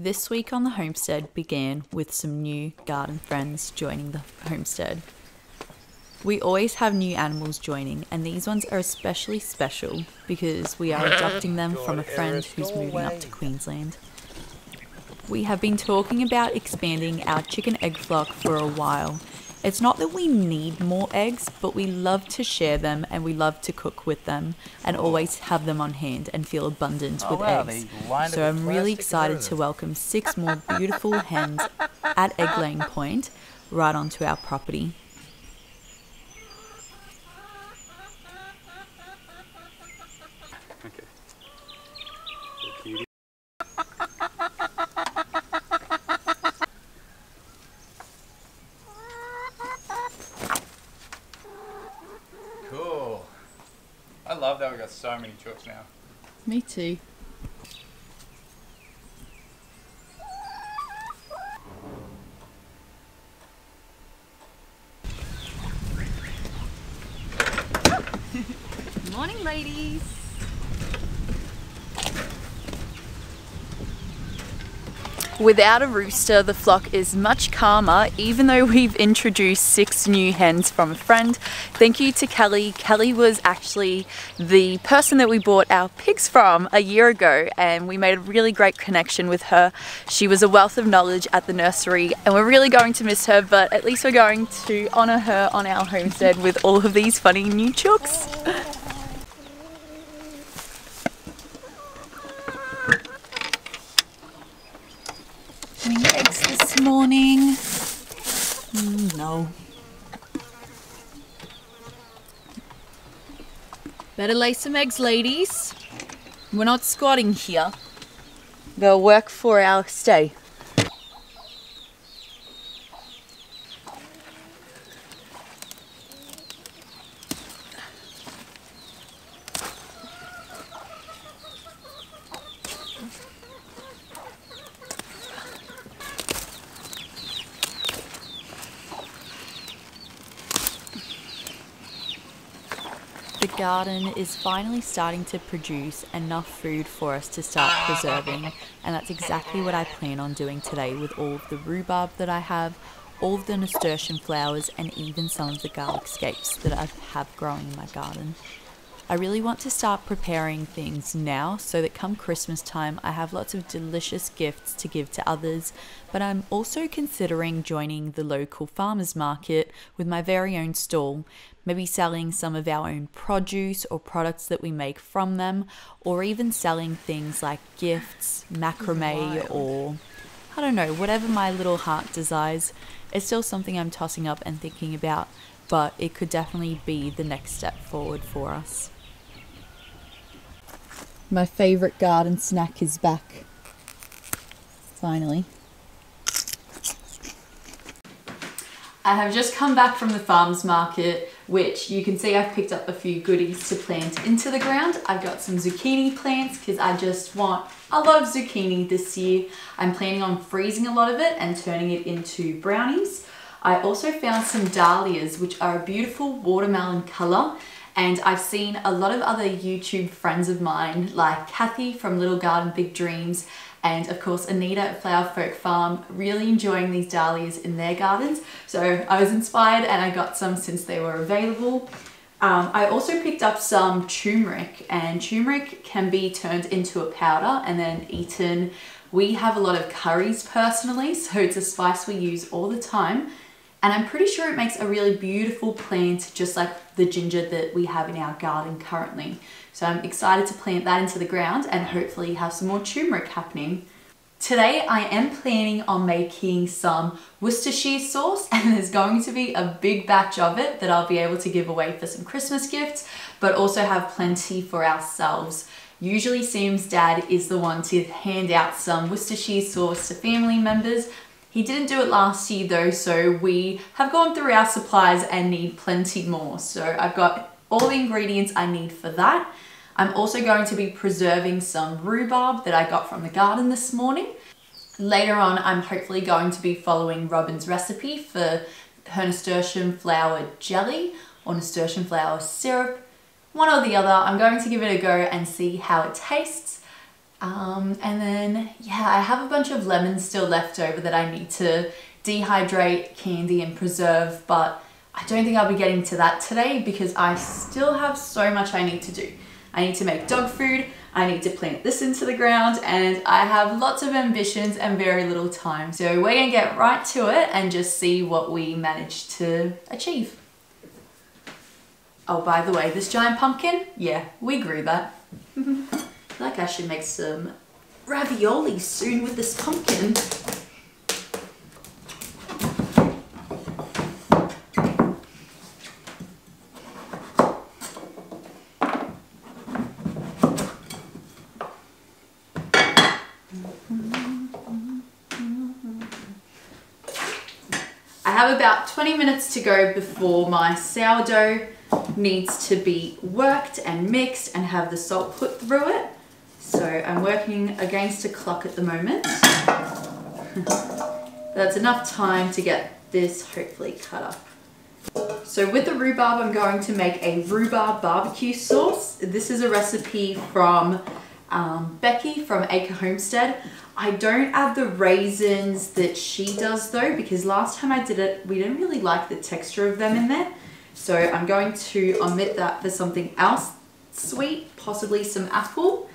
This week on the homestead began with some new garden friends joining the homestead. We always have new animals joining, and these ones are especially special because we are adopting them from a friend who's moving up to Queensland. We have been talking about expanding our chicken egg flock for a while. It's not that we need more eggs, but we love to share them and we love to cook with them and always have them on hand and feel abundant Oh, with wow, eggs. So I'm really excited to welcome six more beautiful hens at egg laying point right onto our property. Okay. Cutie. Cool. I love that we got so many chooks now. Me too. Morning, ladies. Without a rooster, the flock is much calmer, even though we've introduced six new hens from a friend. Thank you to Kelly. Kelly was actually the person that we bought our pigs from a year ago, and we made a really great connection with her. She was a wealth of knowledge at the nursery, and we're really going to miss her, but at least we're going to honour her on our homestead with all of these funny new chooks. Any eggs this morning? Mm, no. Better lay some eggs, ladies. We're not squatting here. Go work for our stay. The garden is finally starting to produce enough food for us to start preserving, and that's exactly what I plan on doing today with all of the rhubarb that I have, all of the nasturtium flowers, and even some of the garlic scapes that I have growing in my garden. I really want to start preparing things now so that come Christmas time I have lots of delicious gifts to give to others, but I'm also considering joining the local farmers market with my very own stall, maybe selling some of our own produce or products that we make from them, or even selling things like gifts, macrame, or I don't know, whatever my little heart desires. It's still something I'm tossing up and thinking about, but it could definitely be the next step forward for us. My favourite garden snack is back. Finally. I have just come back from the farmers market, which you can see I've picked up a few goodies to plant into the ground. I've got some zucchini plants because I just want a lot of zucchini this year. I'm planning on freezing a lot of it and turning it into brownies. I also found some dahlias, which are a beautiful watermelon colour. And I've seen a lot of other YouTube friends of mine, like Kathy from Little Garden Big Dreams, and of course Anita at Flower Folk Farm, really enjoying these dahlias in their gardens. So I was inspired and I got some since they were available. Um, I also picked up some turmeric and turmeric can be turned into a powder and then eaten. We have a lot of curries personally, so it's a spice we use all the time. And I'm pretty sure it makes a really beautiful plant, just like the ginger that we have in our garden currently. So I'm excited to plant that into the ground and hopefully have some more turmeric happening. Today I am planning on making some Worcestershire sauce and there's going to be a big batch of it that I'll be able to give away for some Christmas gifts, but also have plenty for ourselves. Usually Sam's dad is the one to hand out some Worcestershire sauce to family members. He didn't do it last year though, so we have gone through our supplies and need plenty more. So I've got all the ingredients I need for that. I'm also going to be preserving some rhubarb that I got from the garden this morning. Later on, I'm hopefully going to be following Robin's recipe for her nasturtium flower jelly or nasturtium flower syrup. One or the other, I'm going to give it a go and see how it tastes. Um, and then, yeah, I have a bunch of lemons still left over that I need to dehydrate, candy, and preserve, but I don't think I'll be getting to that today because I still have so much I need to do. I need to make dog food, I need to plant this into the ground, and I have lots of ambitions and very little time. So we're gonna get right to it and just see what we manage to achieve. Oh, by the way, this giant pumpkin, yeah, we grew that. Like I should make some ravioli soon with this pumpkin. I have about 20 minutes to go before my sourdough needs to be worked and mixed and have the salt put through it. I'm working against a clock at the moment. That's enough time to get this hopefully cut up. So with the rhubarb, I'm going to make a rhubarb barbecue sauce. This is a recipe from um, Becky from Acre Homestead. I don't add the raisins that she does though, because last time I did it, we didn't really like the texture of them in there. So I'm going to omit that for something else sweet, possibly some apple.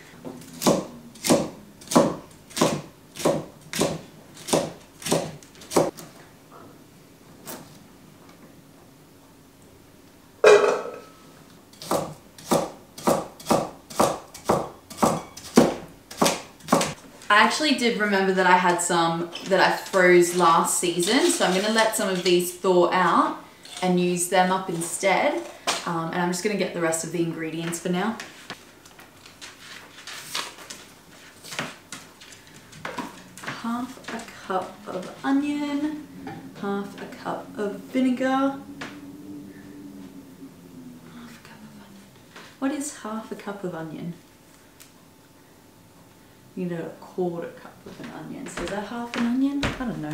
I actually did remember that I had some that I froze last season, so I'm going to let some of these thaw out and use them up instead. Um, and I'm just going to get the rest of the ingredients for now. Half a cup of onion, half a cup of vinegar, half a cup of onion. What is half a cup of onion? You need a quarter cup of an onion. So is that half an onion? I don't know.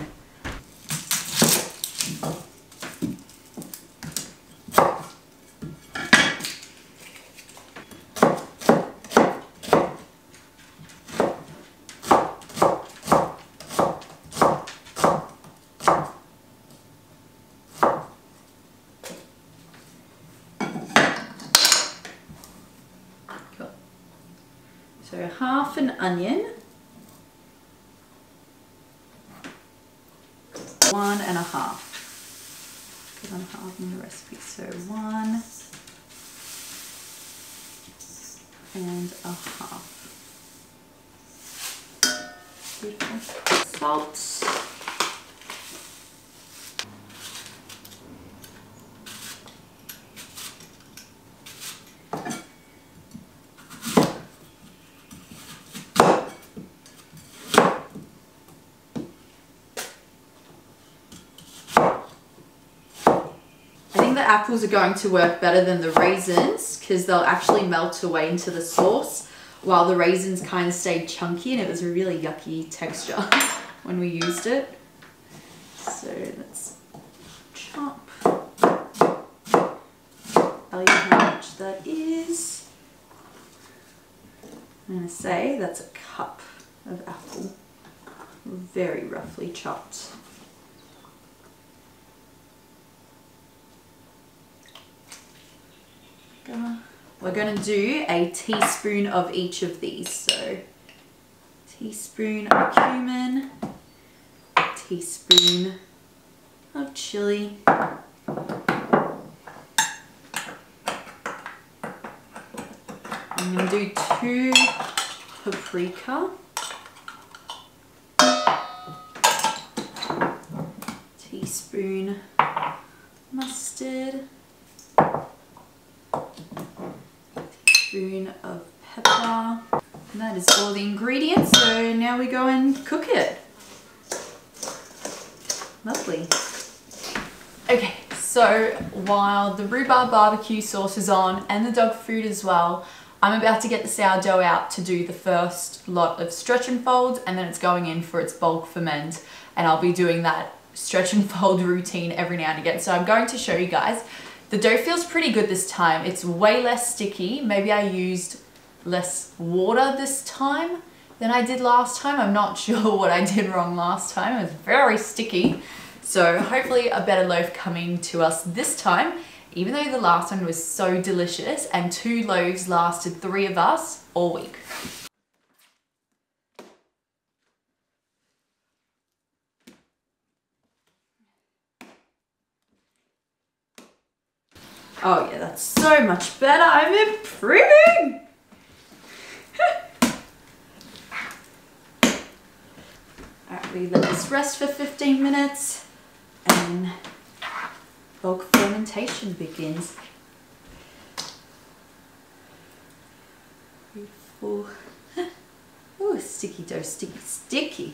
Cool. So half an onion. One and a half. Because I'm halving the recipe. So one and a half. Beautiful. Salt. I think the are going to work better than the raisins because they'll actually melt away into the sauce while the raisins kind of stayed chunky and it was a really yucky texture when we used it. So let's chop. Tell you how much that is. I'm going to say that's a cup of apple, very roughly chopped. We're going to do a teaspoon of each of these. So, teaspoon of cumin, teaspoon of chili, I'm going to do two paprika, teaspoon mustard, teaspoon of pepper. And that is all the ingredients. So now we go and cook it. Lovely. Okay, so while the rhubarb barbecue sauce is on and the dog food as well, I'm about to get the sourdough out to do the first lot of stretch and fold and then it's going in for its bulk ferment and I'll be doing that stretch and fold routine every now and again. So I'm going to show you guys. The dough feels pretty good this time. It's way less sticky. Maybe I used less water this time than I did last time. I'm not sure what I did wrong last time. It was very sticky. So hopefully a better loaf coming to us this time, even though the last one was so delicious and two loaves lasted three of us all week. Oh yeah, that's so much better. I'm improving. Alright, we let this rest for 15 minutes and bulk fermentation begins. Beautiful. Ooh, sticky dough, sticky, sticky.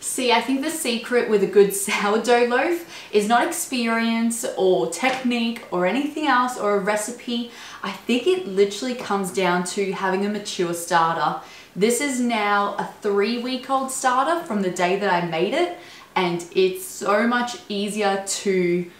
See, I think the secret with a good sourdough loaf is not experience or technique or anything else or a recipe. I think it literally comes down to having a mature starter. This is now a three week old starter from the day that I made it and it's so much easier to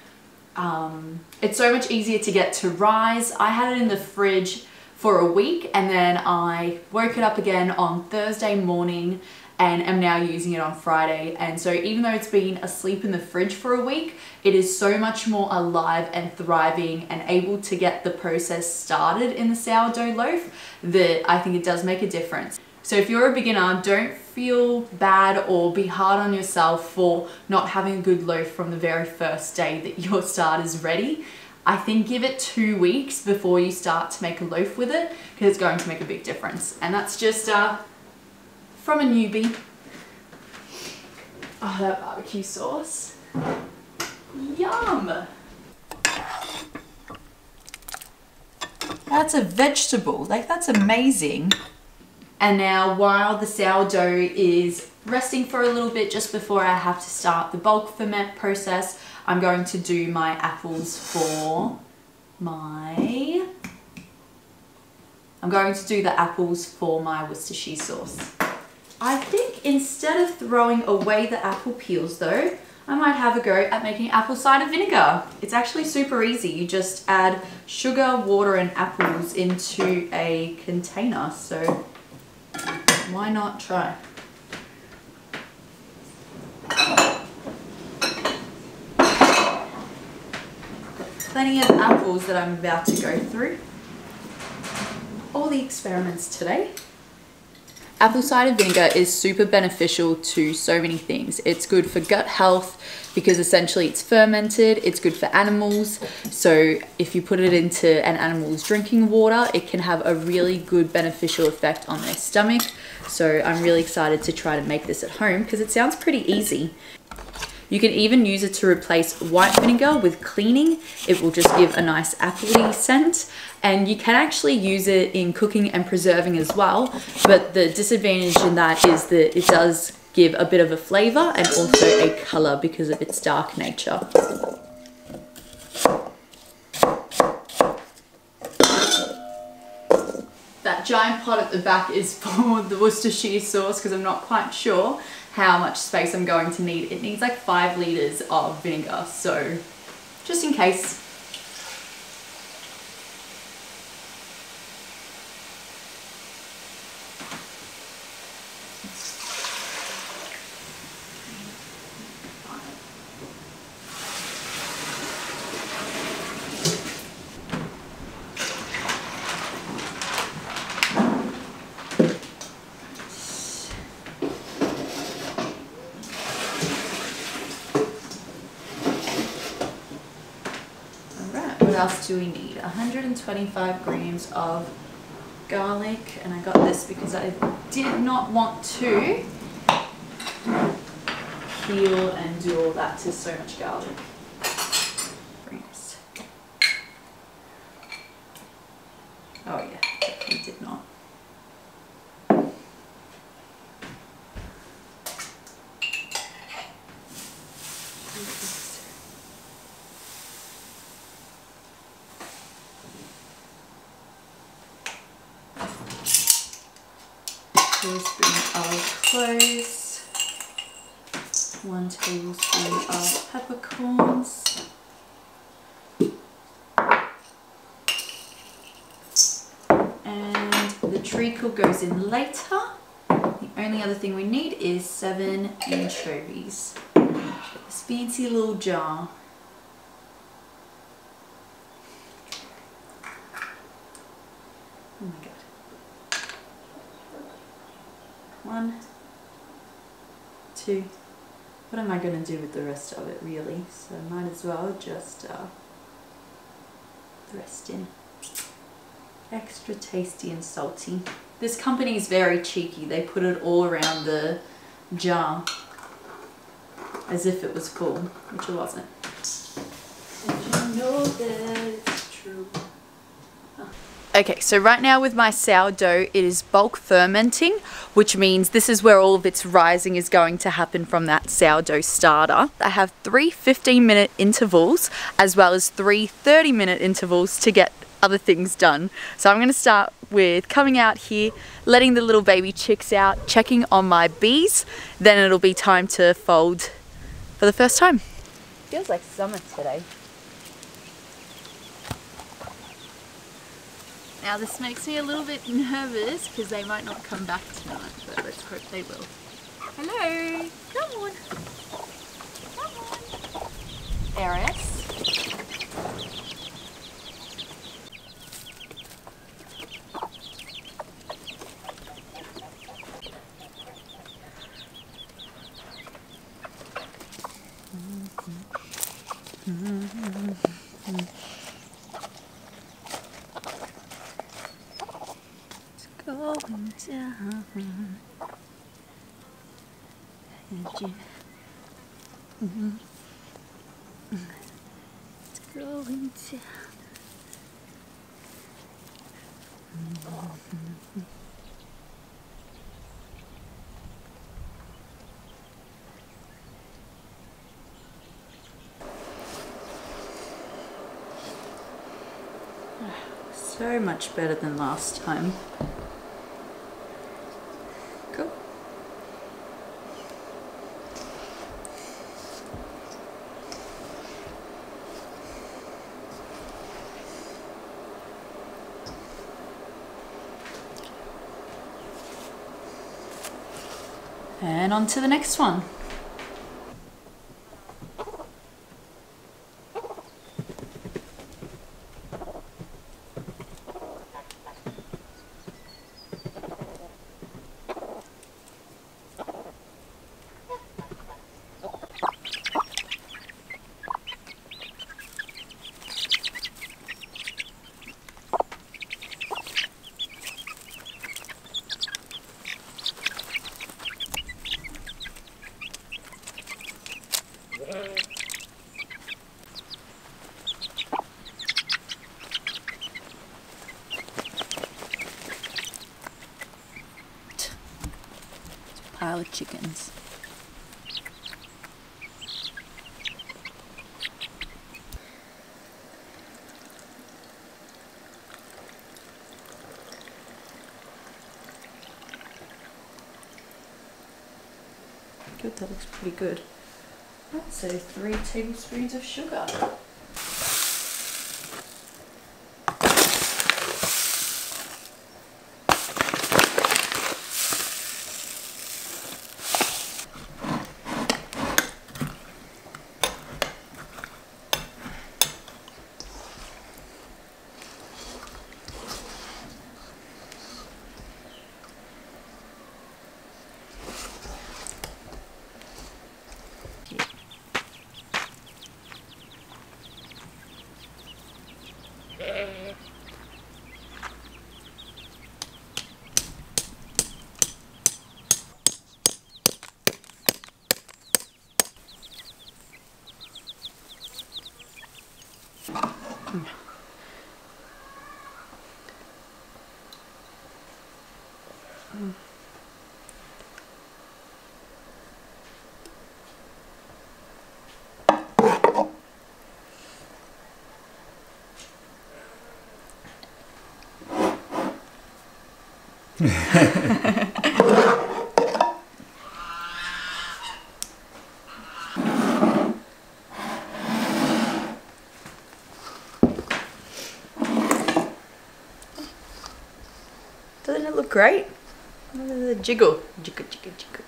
um, it's so much easier to get to rise. I had it in the fridge for a week and then I woke it up again on Thursday morning and am now using it on Friday. And so even though it's been asleep in the fridge for a week, it is so much more alive and thriving and able to get the process started in the sourdough loaf that I think it does make a difference. So if you're a beginner, don't feel bad or be hard on yourself for not having a good loaf from the very first day that your start is ready. I think give it two weeks before you start to make a loaf with it because it's going to make a big difference. And that's just uh, from a newbie. Oh, that barbecue sauce. Yum! That's a vegetable, like that's amazing. And now while the sourdough is resting for a little bit just before I have to start the bulk ferment process, I'm going to do my apples for my... I'm going to do the apples for my Worcestershire sauce. I think instead of throwing away the apple peels though, I might have a go at making apple cider vinegar. It's actually super easy. You just add sugar, water and apples into a container. So why not try? plenty of apples that I'm about to go through. All the experiments today. Apple cider vinegar is super beneficial to so many things. It's good for gut health because essentially it's fermented, it's good for animals. So if you put it into an animal's drinking water, it can have a really good beneficial effect on their stomach. So I'm really excited to try to make this at home because it sounds pretty easy. You can even use it to replace white vinegar with cleaning. It will just give a nice appley scent. And you can actually use it in cooking and preserving as well. But the disadvantage in that is that it does give a bit of a flavor and also a color because of its dark nature. That giant pot at the back is for the Worcestershire sauce because I'm not quite sure how much space I'm going to need. It needs like five litres of vinegar, so just in case. Else do we need? 125 grams of garlic, and I got this because I did not want to peel and do all that to so much garlic. Oh yeah, definitely did not. tablespoon of cloves, one tablespoon of peppercorns, and the treacle in later. The Only other thing we need is seven anchovies. This fancy little jar. Oh my god. One, two. What am I going to do with the rest of it really? So might as well just uh, rest in. Extra tasty and salty. This company is very cheeky. They put it all around the jar as if it was full, which it wasn't. Did you know that it's true? Ah. Okay, so right now with my sourdough, it is bulk fermenting, which means this is where all of its rising is going to happen from that sourdough starter. I have three 15 minute intervals as well as three 30 minute intervals to get other things done. So I'm going to start with coming out here, letting the little baby chicks out, checking on my bees, then it'll be time to fold for the first time. Feels like summer today. Now this makes me a little bit nervous because they might not come back tonight, but let's hope they will. Hello! Come on! Come on! Eris. It's going down. And you-. It's going down. So much better than last time. Cool. And on to the next one. Pile of chickens. Good, that looks pretty good. Right, say three tablespoons of sugar. Doesn't it look great? Look at the jiggle. Jiggle, jiggle, jiggle.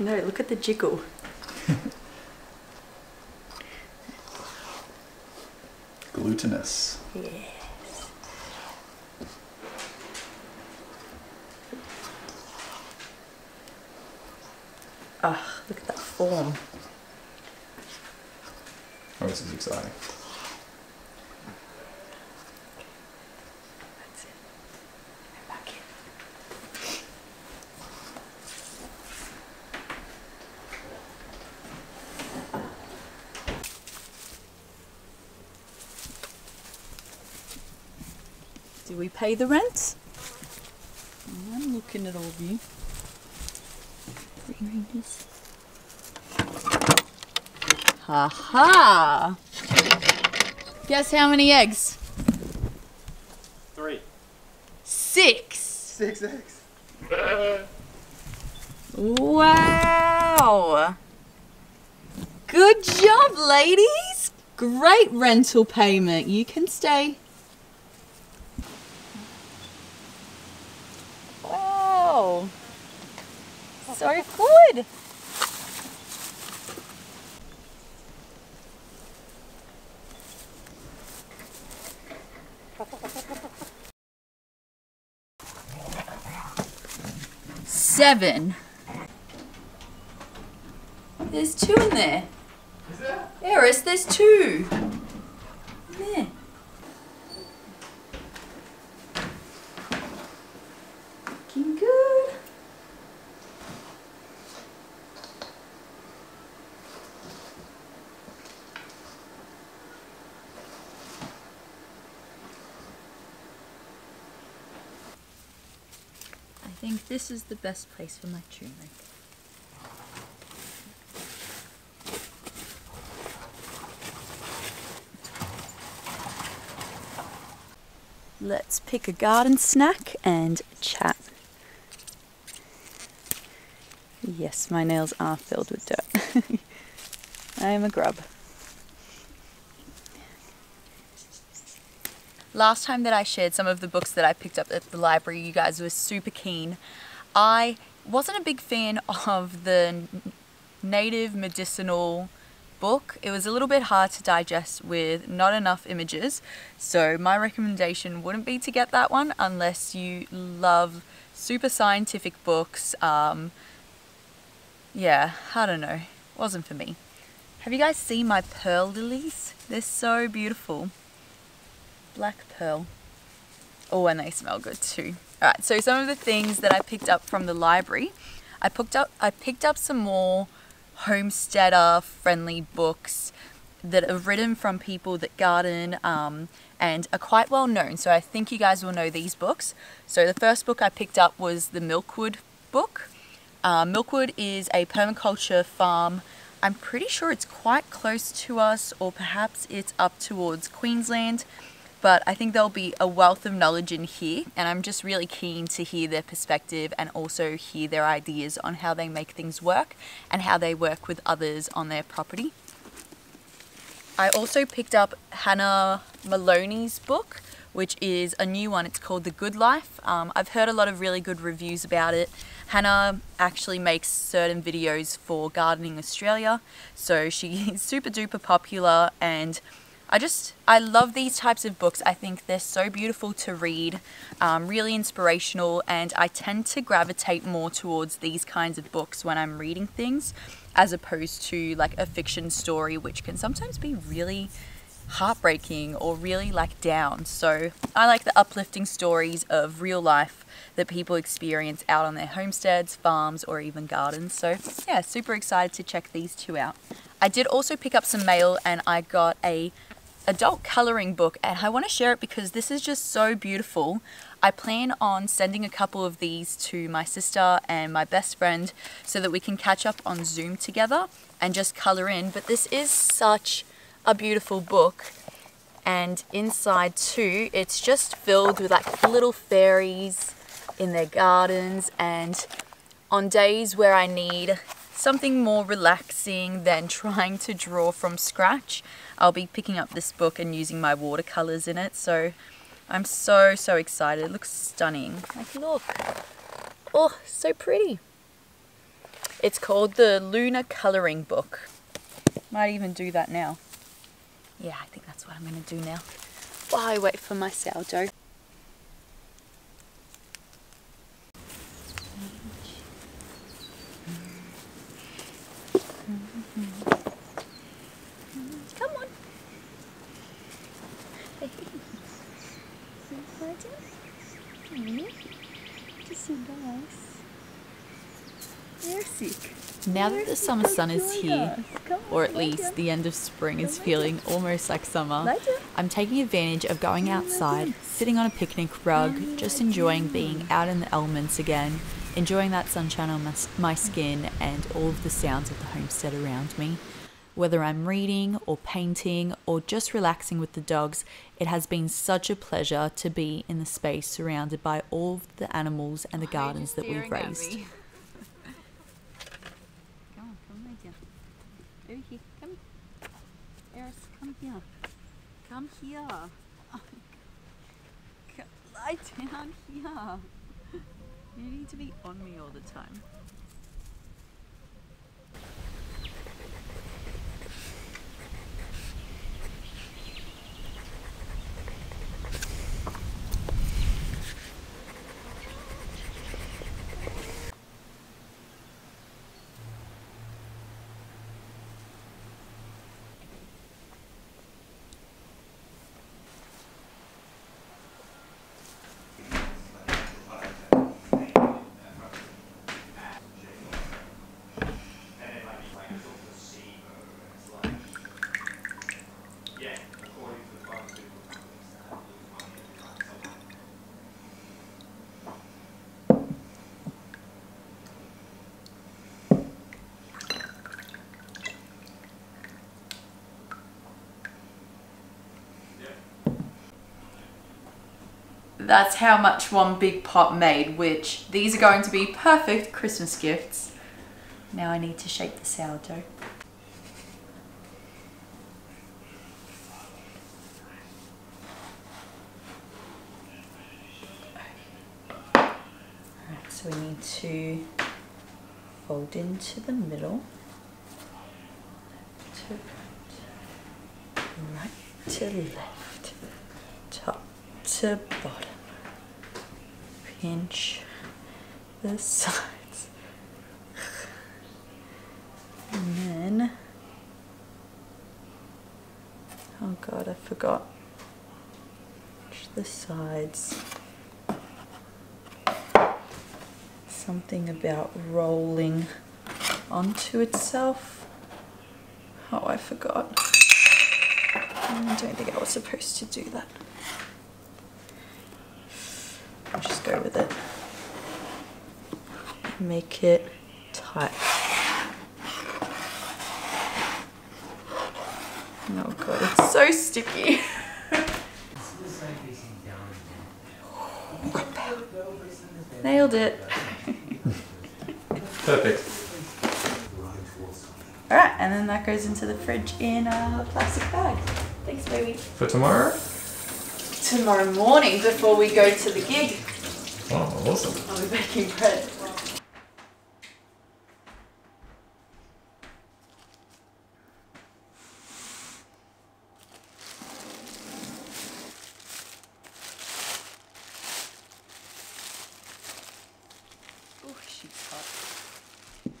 No, look at the jiggle. Glutinous. Yes. Ah, look at that form. Oh, this is exciting. That's it. Go back in. Do we pay the rent? I'm looking at all of you. Ha ha! Guess how many eggs? Three. Six! Six eggs. Wow! Good job, ladies! Great rental payment. You can stay. Wow! So good! Seven. There's two in there. Is there? Eris, there's two. There. Looking good. I think this is the best place for my turmeric. Let's pick a garden snack and chat. Yes, my nails are filled with dirt. I am a grub. Last time that I shared some of the books that I picked up at the library, you guys were super keen. I wasn't a big fan of the native medicinal book. It was a little bit hard to digest with not enough images. So my recommendation wouldn't be to get that one unless you love super scientific books. Um, yeah, I don't know. Wasn't for me. Have you guys seen my pearl lilies? They're so beautiful. Black pearl. Oh, and they smell good too. All right, so some of the things that I picked up from the library, I picked up I picked up some more homesteader friendly books that are written from people that garden um, and are quite well known. So I think you guys will know these books. So the first book I picked up was the Milkwood book. Uh, Milkwood is a permaculture farm. I'm pretty sure it's quite close to us, or perhaps it's up towards Queensland but I think there'll be a wealth of knowledge in here, and I'm just really keen to hear their perspective and also hear their ideas on how they make things work and how they work with others on their property. I also picked up Hannah Moloney's book, which is a new one. It's called The Good Life. Um, I've heard a lot of really good reviews about it. Hannah actually makes certain videos for Gardening Australia, so she is super duper popular and I just, I love these types of books. I think they're so beautiful to read, um, really inspirational, and I tend to gravitate more towards these kinds of books when I'm reading things as opposed to like a fiction story, which can sometimes be really heartbreaking or really like down. So I like the uplifting stories of real life that people experience out on their homesteads, farms, or even gardens. So yeah, super excited to check these two out. I did also pick up some mail and I got a adult coloring book and I want to share it because this is just so beautiful. I plan on sending a couple of these to my sister and my best friend so that we can catch up on Zoom together and just color in. But this is such a beautiful book and inside too it's just filled with like little fairies in their gardens and on days where I need something more relaxing than trying to draw from scratch I'll be picking up this book and using my watercolors in it so I'm so so excited it looks stunning like look Oh, so pretty. It's called the Lunar Colouring Book. Might even do that now. Yeah, I think that's what I'm going to do now. While I wait for my sourdough. Come on. Now that the summer sun is here, or at least the end of spring is feeling almost like summer, I'm taking advantage of going outside, sitting on a picnic rug, just enjoying being out in the elements again, enjoying that sunshine on my, my skin and all of the sounds of the homestead around me. Whether I'm reading or painting or just relaxing with the dogs, it has been such a pleasure to be in the space surrounded by all of the animals and the gardens that we've raised. Come on, come right down. Over here, come. Eris, come here. Come here. Oh, c- lie down here. You need to be on me all the time. That's how much one big pot made, which these are going to be perfect Christmas gifts. Now I need to shape the sourdough. So we need to fold into the middle. To right to left, top to bottom. Pinch the sides. And then, oh god, I forgot. Pinch the sides. Something about rolling onto itself. Oh, I forgot. I don't think I was supposed to do that. I'll just go with it. Make it tight. Oh god, it's so sticky. Nailed it. Perfect. Alright, and then that goes into the fridge in a plastic bag. Thanks, baby. For tomorrow? Tomorrow morning before we go to the gig, awesome. I'll be baking bread. Oh, she's hot.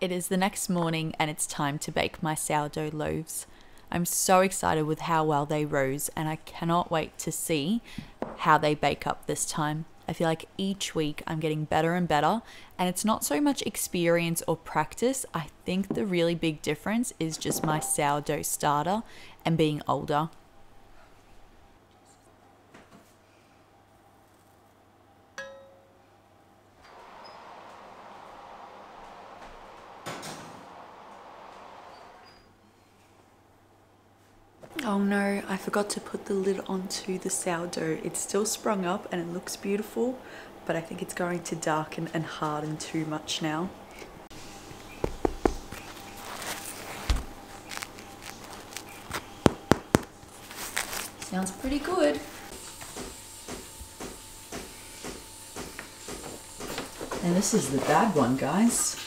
It is the next morning and it's time to bake my sourdough loaves. I'm so excited with how well they rose and I cannot wait to see how they bake up this time. I feel like each week I'm getting better and better, and it's not so much experience or practice. I think the really big difference is just my sourdough starter and being older. Oh no, I forgot to put the lid onto the sourdough. It's still sprung up and it looks beautiful, but I think it's going to darken and harden too much now. Sounds pretty good. And this is the bad one, guys.